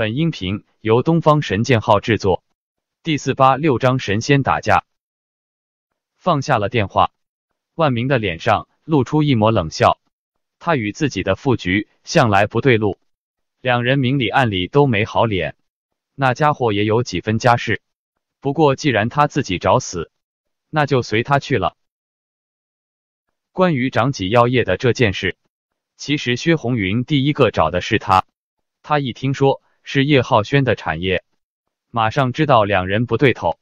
本音频由东方神剑号制作。第四八六章神仙打架。放下了电话，万明的脸上露出一抹冷笑。他与自己的副局向来不对路，两人明里暗里都没好脸。那家伙也有几分家世，不过既然他自己找死，那就随他去了。关于长己药业的这件事，其实薛红云第一个找的是他。他一听说是叶浩轩的产业，马上知道两人不对头。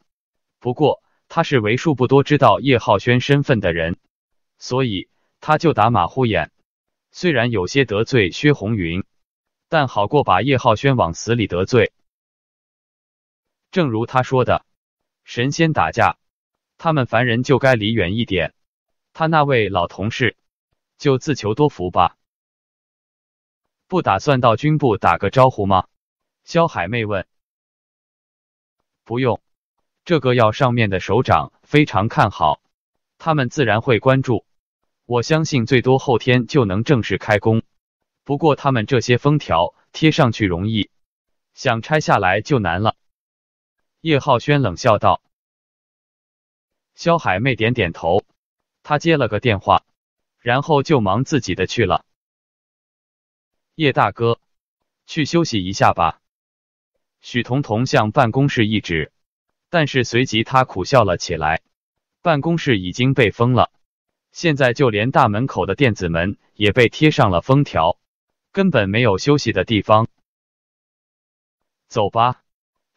不过他是为数不多知道叶浩轩身份的人，所以他就打马虎眼。虽然有些得罪薛红云，但好过把叶浩轩往死里得罪。正如他说的，神仙打架，他们凡人就该离远一点。他那位老同事，就自求多福吧。不打算到军部打个招呼吗？萧海妹问。不用，这个要上面的首长非常看好，他们自然会关注。我相信最多后天就能正式开工。不过他们这些封条贴上去容易，想拆下来就难了。叶浩轩冷笑道。萧海妹点点头。他接了个电话，然后就忙自己的去了。叶大哥，去休息一下吧。许彤彤向办公室一指，但是随即他苦笑了起来。办公室已经被封了，现在就连大门口的电子门也被贴上了封条，根本没有休息的地方。走吧，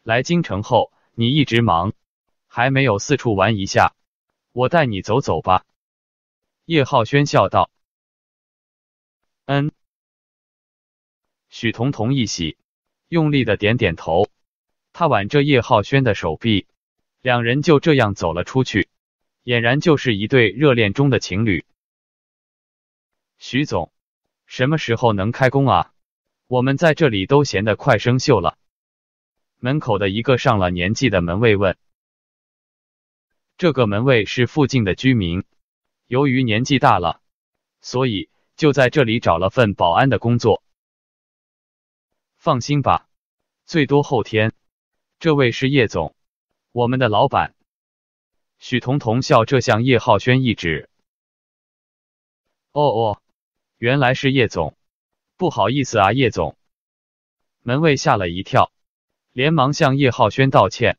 来京城后你一直忙，还没有四处玩一下，我带你走走吧。叶浩轩笑道：“嗯。”许彤彤一喜，用力的点点头。他挽着叶浩轩的手臂，两人就这样走了出去，俨然就是一对热恋中的情侣。徐总，什么时候能开工啊？我们在这里都闲得快生锈了。门口的一个上了年纪的门卫问：“这个门卫是附近的居民。”由于年纪大了，所以就在这里找了份保安的工作。放心吧，最多后天。这位是叶总，我们的老板。许彤彤笑着向叶浩轩一指：“哦哦，原来是叶总，不好意思啊，叶总。”门卫吓了一跳，连忙向叶浩轩道歉。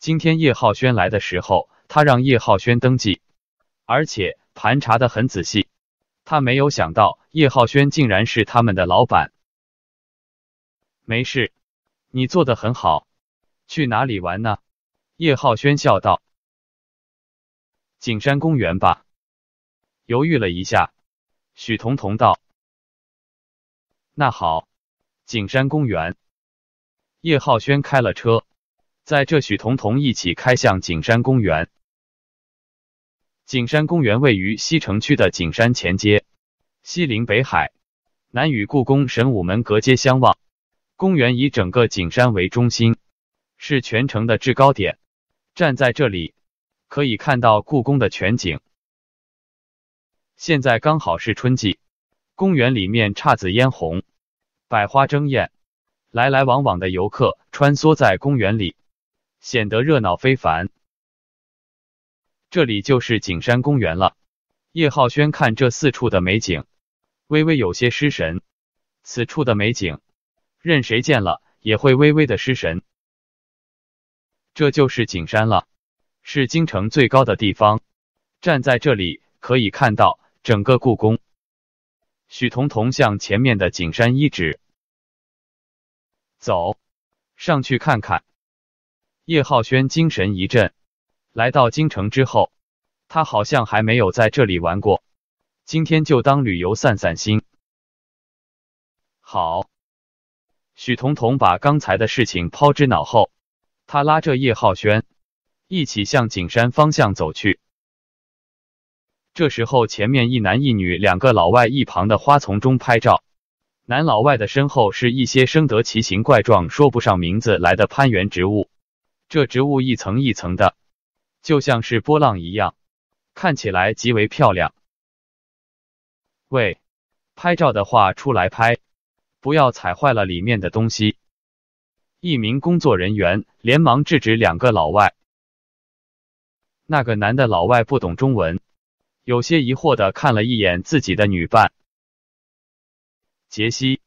今天叶浩轩来的时候，他让叶浩轩登记，而且。盘查的很仔细，他没有想到叶浩轩竟然是他们的老板。没事，你做的很好。去哪里玩呢？叶浩轩笑道。景山公园吧。犹豫了一下，许彤彤道：“那好，景山公园。”叶浩轩开了车，载着许彤彤一起开向景山公园。景山公园位于西城区的景山前街，西临北海，南与故宫神武门隔街相望。公园以整个景山为中心，是全城的制高点。站在这里，可以看到故宫的全景。现在刚好是春季，公园里面姹紫嫣红，百花争艳，来来往往的游客穿梭在公园里，显得热闹非凡。这里就是景山公园了。叶浩轩看这四处的美景，微微有些失神。此处的美景，任谁见了也会微微的失神。这就是景山了，是京城最高的地方。站在这里可以看到整个故宫。许彤彤向前面的景山一指：“走上去看看。”叶浩轩精神一振。来到京城之后，他好像还没有在这里玩过。今天就当旅游散散心。好，许彤彤把刚才的事情抛之脑后，他拉着叶浩轩一起向景山方向走去。这时候，前面一男一女两个老外一旁的花丛中拍照。男老外的身后是一些生得奇形怪状、说不上名字来的攀援植物，这植物一层一层的。就像是波浪一样，看起来极为漂亮。喂，拍照的话出来拍，不要踩坏了里面的东西。一名工作人员连忙制止两个老外。那个男的老外不懂中文，有些疑惑的看了一眼自己的女伴杰西，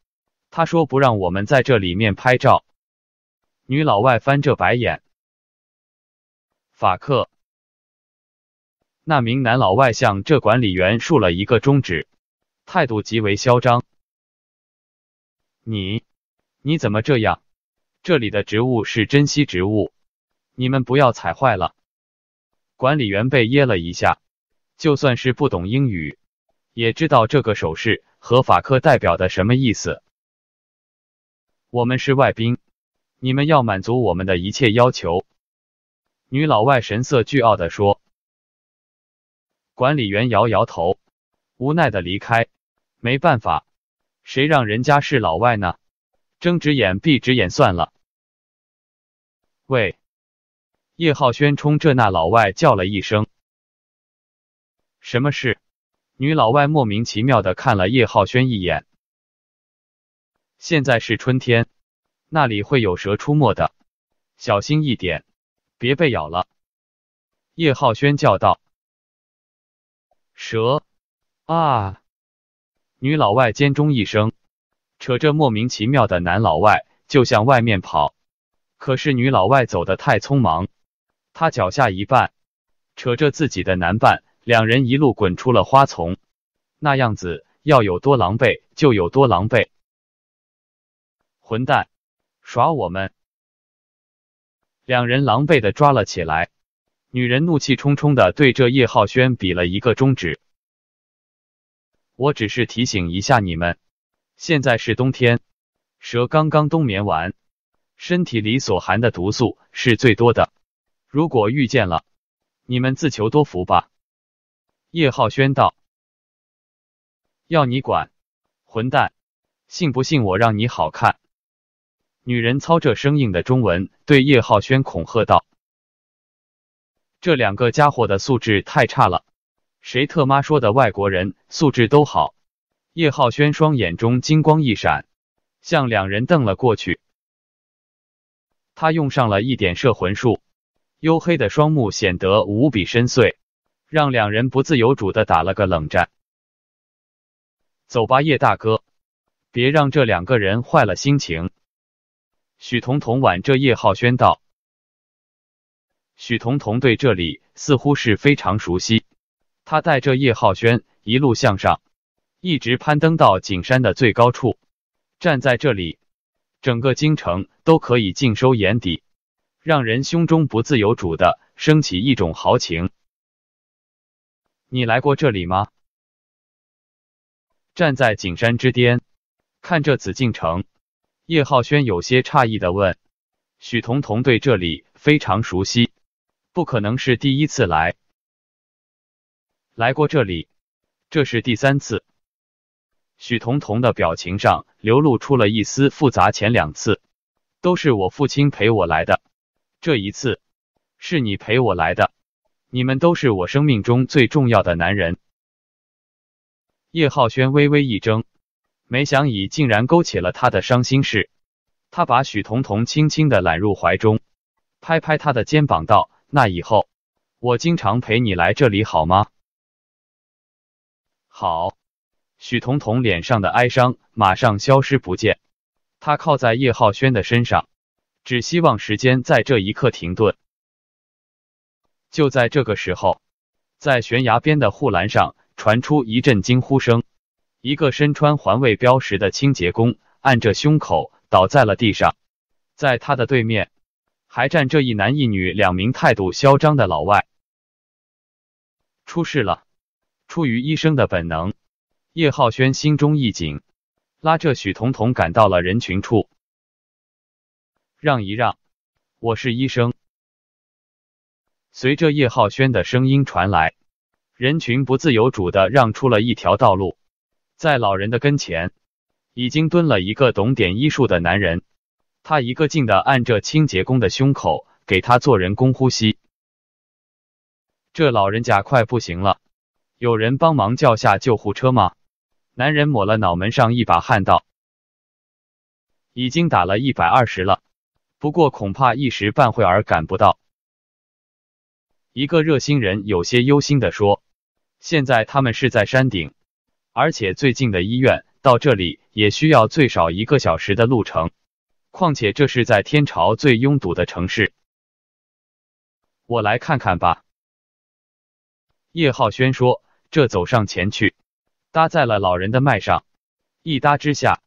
他说不让我们在这里面拍照。女老外翻着白眼。法克，那名男老外向这管理员竖了一个中指，态度极为嚣张。你，你怎么这样？这里的植物是珍稀植物，你们不要踩坏了。管理员被噎了一下，就算是不懂英语，也知道这个手势和法克代表的什么意思。我们是外宾，你们要满足我们的一切要求。女老外神色倨傲的说。管理员摇摇头，无奈的离开。没办法，谁让人家是老外呢？睁只眼闭只眼算了。喂！叶浩轩冲这那老外叫了一声：“什么事？”女老外莫名其妙的看了叶浩轩一眼。现在是春天，那里会有蛇出没的，小心一点，别被咬了。”叶浩轩叫道。“蛇啊！”女老外尖中一声，扯着莫名其妙的男老外就向外面跑。可是女老外走得太匆忙，她脚下一绊，扯着自己的男伴，两人一路滚出了花丛。那样子要有多狼狈就有多狼狈。混蛋，耍我们！两人狼狈的抓了起来。女人怒气冲冲的对着叶浩轩比了一个中指。我只是提醒一下你们，现在是冬天，蛇刚刚冬眠完。身体里所含的毒素是最多的，如果遇见了，你们自求多福吧。”叶浩轩道。“要你管，混蛋！信不信我让你好看？”女人操着生硬的中文对叶浩轩恐吓道。“这两个家伙的素质太差了，谁特妈说的外国人素质都好？”叶浩轩双眼中金光一闪，向两人瞪了过去。他用上了一点摄魂术，黝黑的双目显得无比深邃，让两人不自由主的打了个冷战。走吧，叶大哥，别让这两个人坏了心情。许彤彤挽着叶浩轩道。许彤彤对这里似乎是非常熟悉，他带着叶浩轩一路向上，一直攀登到景山的最高处，站在这里。整个京城都可以尽收眼底，让人胸中不自由主的升起一种豪情。你来过这里吗？站在景山之巅，看着紫禁城，叶浩轩有些诧异的问：“许彤彤对这里非常熟悉，不可能是第一次来。来过这里，这是第三次。”许彤彤的表情上流露出了一丝复杂。前两次都是我父亲陪我来的，这一次是你陪我来的。你们都是我生命中最重要的男人。叶浩轩微微一怔，没想以竟然勾起了他的伤心事。他把许彤彤轻轻的揽入怀中，拍拍他的肩膀道：“那以后我经常陪你来这里好吗？”好。许彤彤脸上的哀伤马上消失不见，他靠在叶浩轩的身上，只希望时间在这一刻停顿。就在这个时候，在悬崖边的护栏上传出一阵惊呼声，一个身穿环卫标识的清洁工按着胸口倒在了地上，在他的对面还站着一男一女两名态度嚣张的老外。出事了！出于医生的本能。叶浩轩心中一紧，拉着许彤彤赶到了人群处。让一让，我是医生。随着叶浩轩的声音传来，人群不自由主的让出了一条道路。在老人的跟前，已经蹲了一个懂点医术的男人，他一个劲的按着清洁工的胸口，给他做人工呼吸。这老人家快不行了，有人帮忙叫下救护车吗？男人抹了脑门上一把汗，道：“已经打了一百二十了，不过恐怕一时半会儿赶不到。一个热心人有些忧心的说：“现在他们是在山顶，而且最近的医院到这里也需要最少一个小时的路程。况且这是在天朝最拥堵的城市。”我来看看吧。叶浩轩说：“这走上前去，搭在了老人的脉上，一搭之下，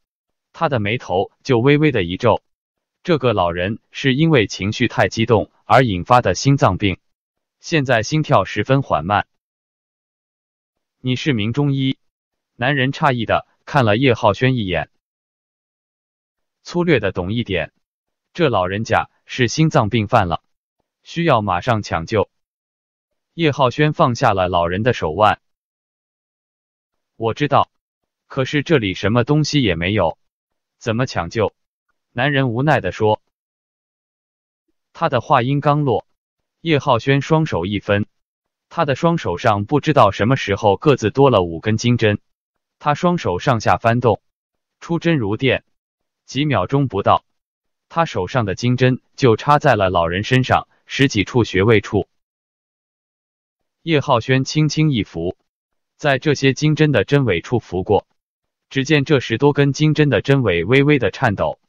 他的眉头就微微的一皱。这个老人是因为情绪太激动而引发的心脏病。”现在心跳十分缓慢。你是名中医？男人诧异的看了叶浩轩一眼，粗略的懂一点。这老人家是心脏病犯了，需要马上抢救。叶浩轩放下了老人的手腕。我知道，可是这里什么东西也没有，怎么抢救？男人无奈的说。他的话音刚落。叶浩轩双手一分，他的双手上不知道什么时候各自多了五根金针。他双手上下翻动，出针如电，几秒钟不到，他手上的金针就插在了老人身上十几处穴位处。叶浩轩轻轻一拂，在这些金针的针尾处拂过，只见这十多根金针的针尾微微的颤抖。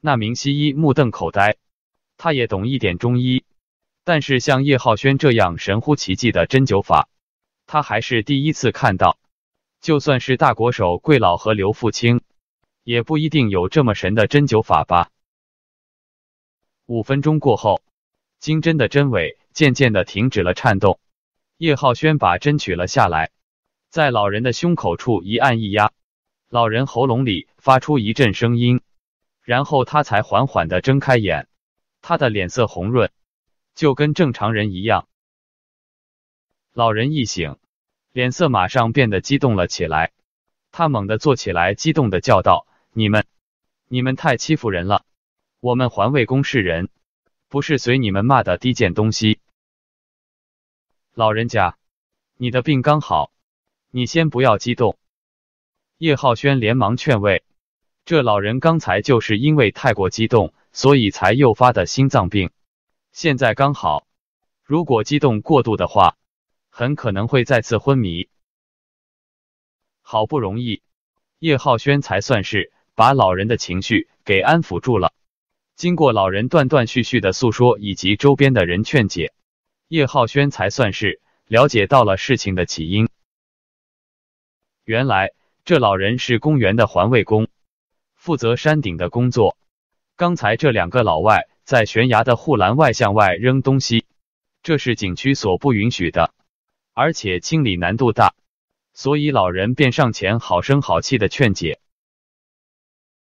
那名西医目瞪口呆。他也懂一点中医，但是像叶浩轩这样神乎其技的针灸法，他还是第一次看到。就算是大国手桂老和刘富清，也不一定有这么神的针灸法吧。五分钟过后，金针的针尾渐渐的停止了颤动。叶浩轩把针取了下来，在老人的胸口处一按一压，老人喉咙里发出一阵声音，然后他才缓缓的睁开眼。他的脸色红润，就跟正常人一样。老人一醒，脸色马上变得激动了起来。他猛地坐起来，激动的叫道：“你们，你们太欺负人了！我们环卫工是人，不是随你们骂的低贱东西。”老人家，你的病刚好，你先不要激动。叶浩轩连忙劝慰：“这老人刚才就是因为太过激动。”所以才诱发的心脏病，现在刚好，如果激动过度的话，很可能会再次昏迷。好不容易，叶浩轩才算是把老人的情绪给安抚住了。经过老人断断续续的诉说以及周边的人劝解，叶浩轩才算是了解到了事情的起因。原来这老人是公园的环卫工，负责山顶的工作。刚才这两个老外在悬崖的护栏外向外扔东西，这是景区所不允许的，而且清理难度大，所以老人便上前好声好气的劝解。